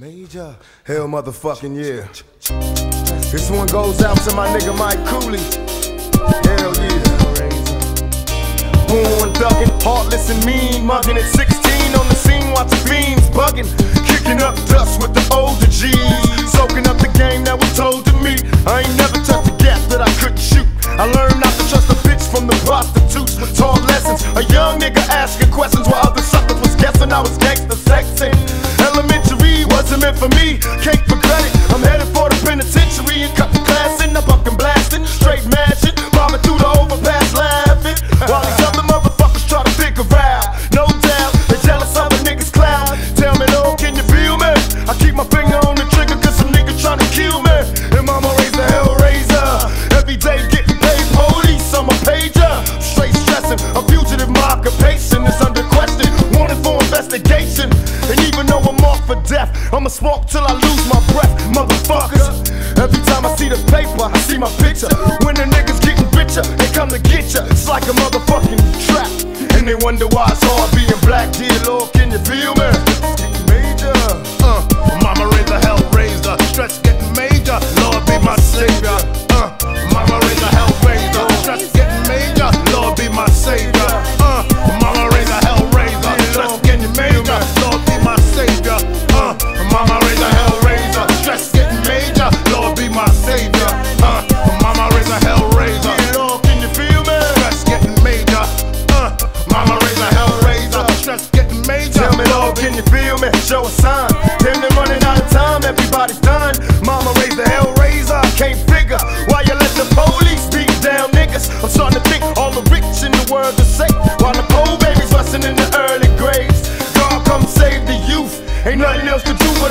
Major. Hell motherfucking yeah. This one goes out to my nigga Mike Cooley. Hell yeah. Born thuggin', heartless and mean, mugging at 16 on the scene, watching fiends bugging, kicking up dust with the older G's, soaking up the game that was told to me. I ain't never touched a gap that I couldn't shoot. I learned not to trust a bitch from the prostitutes. with Taught lessons, a young nigga asking questions investigation. And even though I'm off for death, I'ma smoke till I lose my breath, motherfuckers. Every time I see the paper, I see my picture. When the niggas getting richer, they come to get ya. It's like a motherfucking trap. And they wonder why it's hard being black. Dear Lord, A sign. Damn, they're running out of time, everybody's done. Mama raised the hell raiser, I can't figure why you let the police beat down niggas. I'm starting to think all the rich in the world are safe, while the poor babies busting in the early grades. God, come save the youth. Ain't nothing else to do but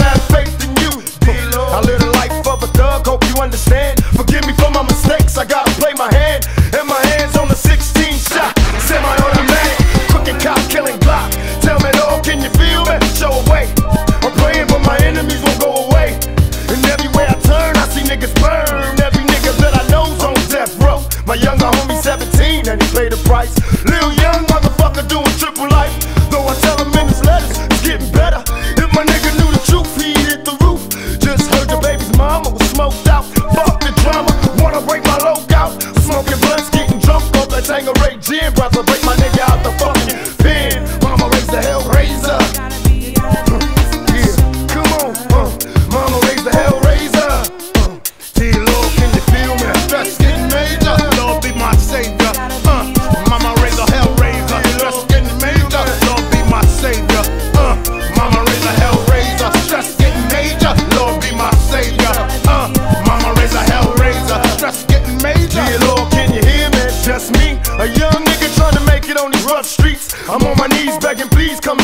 smoked out.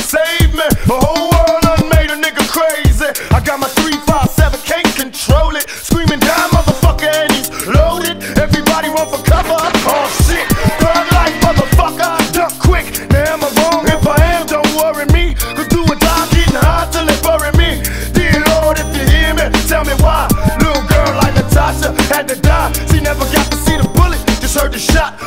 Save me. The whole world done made a nigga crazy. I got my 357, can't control it. Screaming down, motherfucker, and he's loaded. Everybody run for cover. Oh shit, thug life, motherfucker, duck quick. Now am I wrong? If I am, don't worry me. Cause do or die, getting high till they bury me. Dear Lord, if you hear me, tell me why. Little girl like Latasha had to die. She never got to see the bullet, just heard the shot.